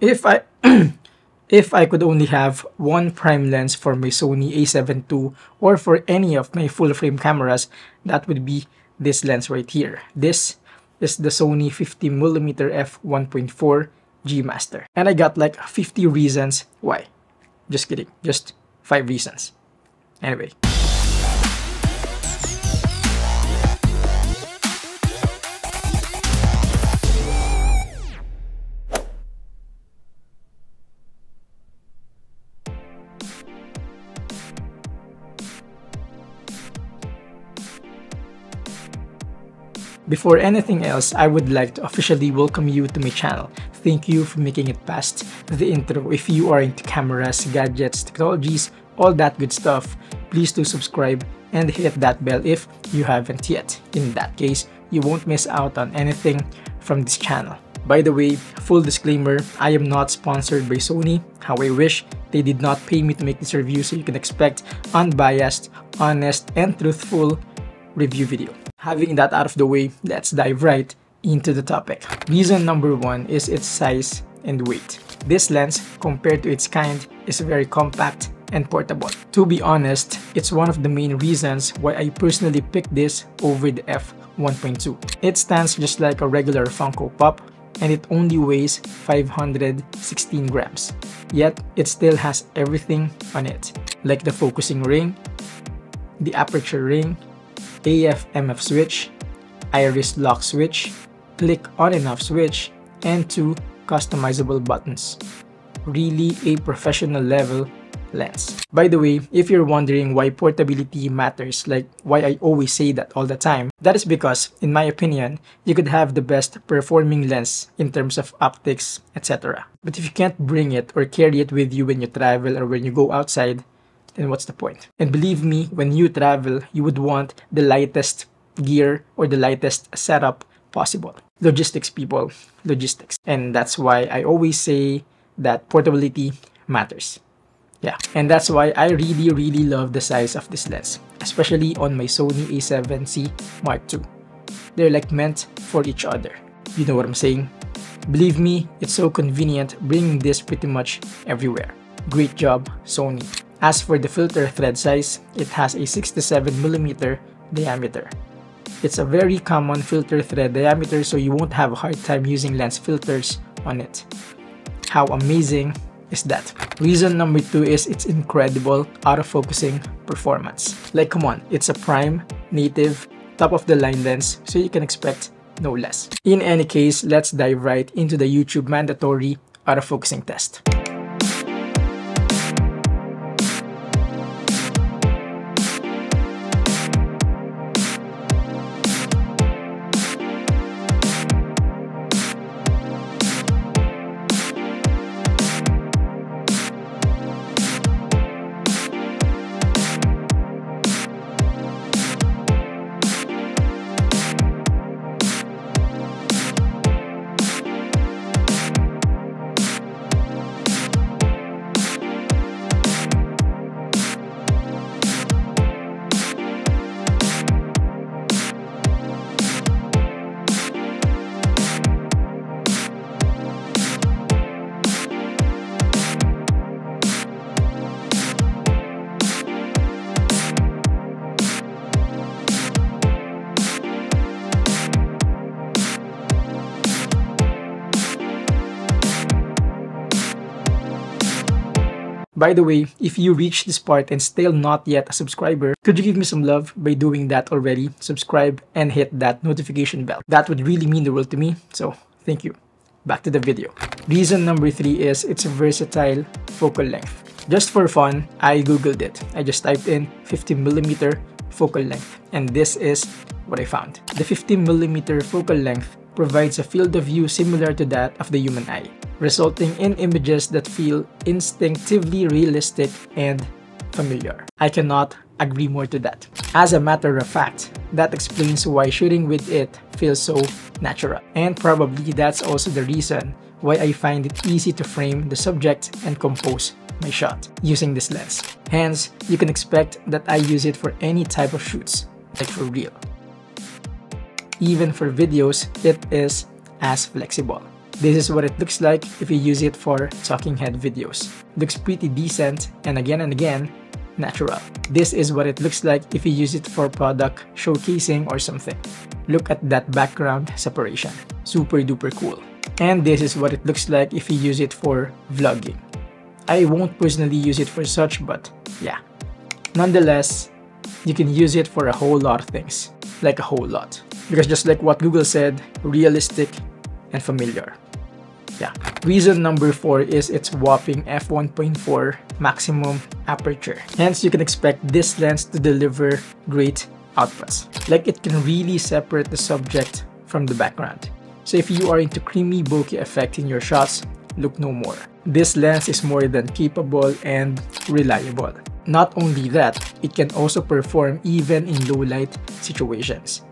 If I if I could only have one prime lens for my Sony a7 II or for any of my full frame cameras, that would be this lens right here. This is the Sony 50mm f1.4 G Master. And I got like 50 reasons why. Just kidding, just 5 reasons. Anyway. Before anything else, I would like to officially welcome you to my channel. Thank you for making it past the intro. If you are into cameras, gadgets, technologies, all that good stuff, please do subscribe and hit that bell if you haven't yet. In that case, you won't miss out on anything from this channel. By the way, full disclaimer, I am not sponsored by Sony. How I wish they did not pay me to make this review so you can expect unbiased, honest, and truthful review video. Having that out of the way, let's dive right into the topic. Reason number one is its size and weight. This lens, compared to its kind, is very compact and portable. To be honest, it's one of the main reasons why I personally picked this over the f1.2. It stands just like a regular Funko Pop and it only weighs 516 grams. Yet, it still has everything on it, like the focusing ring, the aperture ring, AF-MF switch, iris lock switch, click on and off switch, and two customizable buttons. Really a professional level lens. By the way, if you're wondering why portability matters, like why I always say that all the time, that is because, in my opinion, you could have the best performing lens in terms of optics, etc. But if you can't bring it or carry it with you when you travel or when you go outside, then what's the point? And believe me, when you travel, you would want the lightest gear or the lightest setup possible. Logistics, people, logistics. And that's why I always say that portability matters. Yeah, and that's why I really, really love the size of this lens, especially on my Sony a7C Mark II. They're like meant for each other. You know what I'm saying? Believe me, it's so convenient bringing this pretty much everywhere. Great job, Sony. As for the filter thread size, it has a 67mm diameter. It's a very common filter thread diameter so you won't have a hard time using lens filters on it. How amazing is that? Reason number two is its incredible autofocusing performance. Like come on, it's a prime, native, top of the line lens so you can expect no less. In any case, let's dive right into the YouTube mandatory autofocusing test. By the way, if you reach this part and still not yet a subscriber, could you give me some love by doing that already? Subscribe and hit that notification bell. That would really mean the world to me, so thank you. Back to the video. Reason number three is its a versatile focal length. Just for fun, I googled it. I just typed in 50mm focal length and this is what I found. The 50mm focal length provides a field of view similar to that of the human eye, resulting in images that feel instinctively realistic and familiar. I cannot agree more to that. As a matter of fact, that explains why shooting with it feels so natural. And probably that's also the reason why I find it easy to frame the subject and compose my shot using this lens. Hence, you can expect that I use it for any type of shoots, like for real even for videos, it is as flexible. This is what it looks like if you use it for talking head videos. Looks pretty decent and again and again, natural. This is what it looks like if you use it for product showcasing or something. Look at that background separation. Super duper cool. And this is what it looks like if you use it for vlogging. I won't personally use it for such but yeah. Nonetheless, you can use it for a whole lot of things. Like a whole lot. Because just like what Google said, realistic and familiar. Yeah. Reason number 4 is its whopping f1.4 maximum aperture. Hence, you can expect this lens to deliver great outputs. Like it can really separate the subject from the background. So if you are into creamy bokeh effect in your shots, look no more. This lens is more than capable and reliable. Not only that, it can also perform even in low light situations.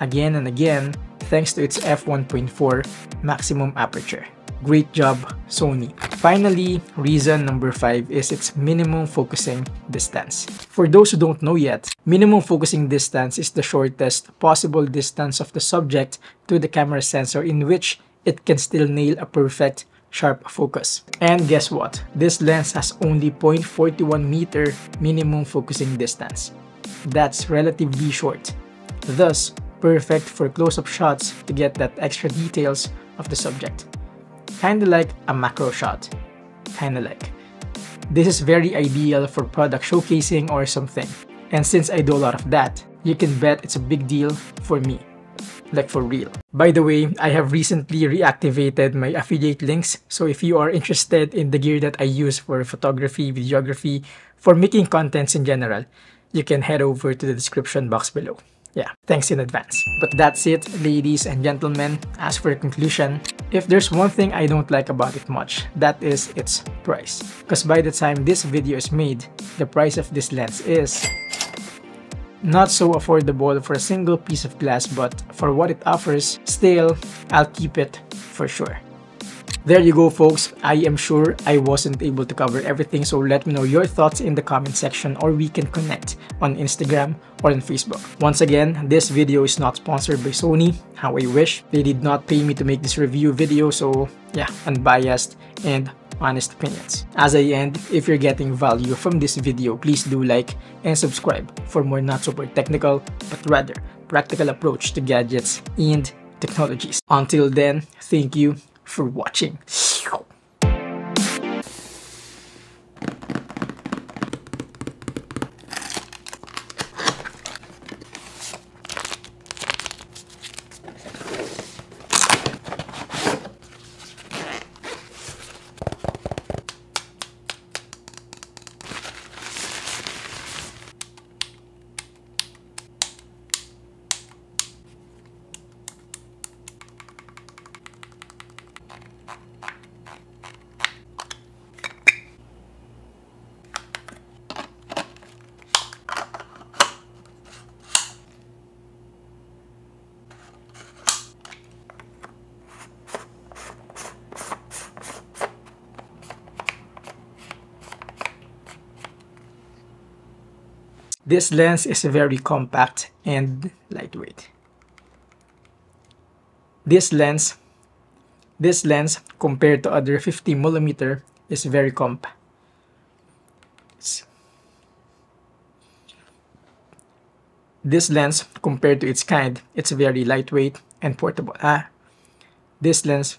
Again and again, thanks to its f1.4 maximum aperture. Great job, Sony. Finally, reason number 5 is its minimum focusing distance. For those who don't know yet, minimum focusing distance is the shortest possible distance of the subject to the camera sensor in which it can still nail a perfect sharp focus. And guess what? This lens has only 0.41 meter minimum focusing distance. That's relatively short. Thus, perfect for close-up shots to get that extra details of the subject. Kinda like a macro shot. Kinda like. This is very ideal for product showcasing or something. And since I do a lot of that, you can bet it's a big deal for me like for real. By the way, I have recently reactivated my affiliate links, so if you are interested in the gear that I use for photography, videography, for making contents in general, you can head over to the description box below. Yeah, thanks in advance. But that's it, ladies and gentlemen. As for the conclusion, if there's one thing I don't like about it much, that is its price. Because by the time this video is made, the price of this lens is not so affordable for a single piece of glass but for what it offers, still, I'll keep it for sure. There you go folks, I am sure I wasn't able to cover everything so let me know your thoughts in the comment section or we can connect on Instagram or on Facebook. Once again, this video is not sponsored by Sony, how I wish. They did not pay me to make this review video so yeah, unbiased and honest opinions. As I end, if you're getting value from this video, please do like and subscribe for more not super technical, but rather practical approach to gadgets and technologies. Until then, thank you for watching. This lens is very compact and lightweight. This lens, this lens compared to other 50 millimeter is very compact. This lens compared to its kind, it's very lightweight and portable. Ah, this lens,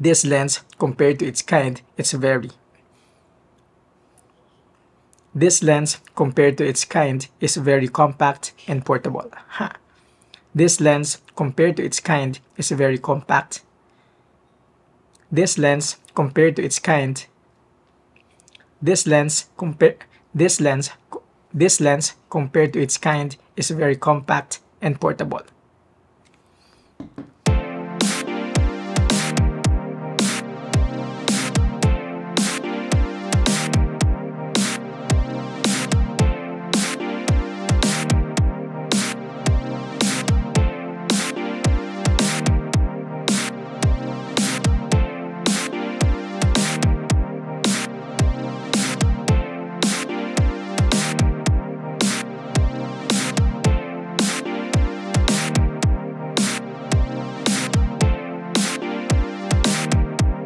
this lens compared to its kind, it's very this lens, compared to its kind, is very compact and portable. Huh. This lens, compared to its kind, is very compact. This lens, compared to its kind, this lens compare this lens this lens compared to its kind is very compact and portable.